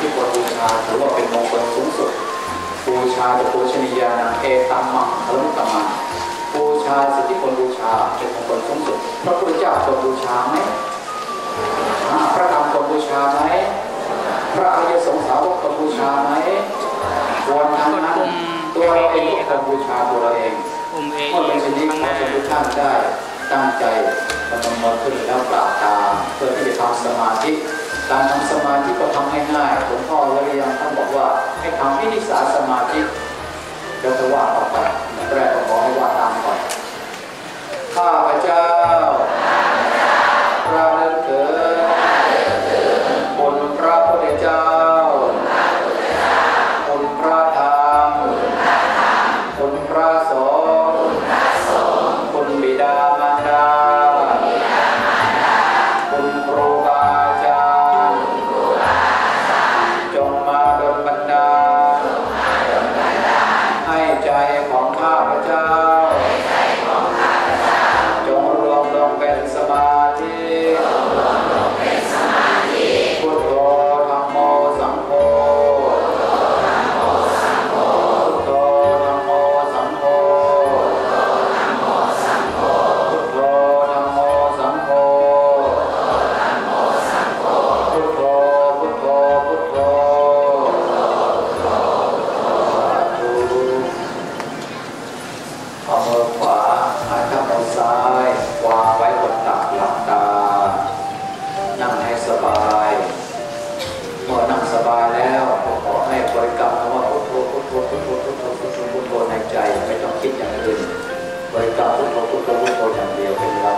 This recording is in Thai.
ที่ควรบูชาถือว่าเป็นมงคลสูงสุดบูชาตะโพชนียานาเอตัมมังคลุตัมมังบูชาสิทธิคนบูชาเป็นมงคลสูงสุดพระพุทธเจ้าควรบูชาไหมพระธรรมควรบูชาไหมพระอริยสงสาวกควรบูชาไหมวันนั้นตัวเราเองก็ควรบูชาตัวเราเองเมื่อเป็นเช่นนี้ขอให้ทุกท่านได้ตั้งใจปฏิบัติขึ้นแล้วปราบตาเพื่อที่จะทำสมาธิ การทำสมาธิก็ทำง่ายๆหลวงพ่อวริยังท่านบอกว่าให้ทำให้นิสาสมาธิเดี๋ยวจะว่าต่อไปแรกก็ขอให้ว่าตามก่อนข้าพเจ้า 됩니다.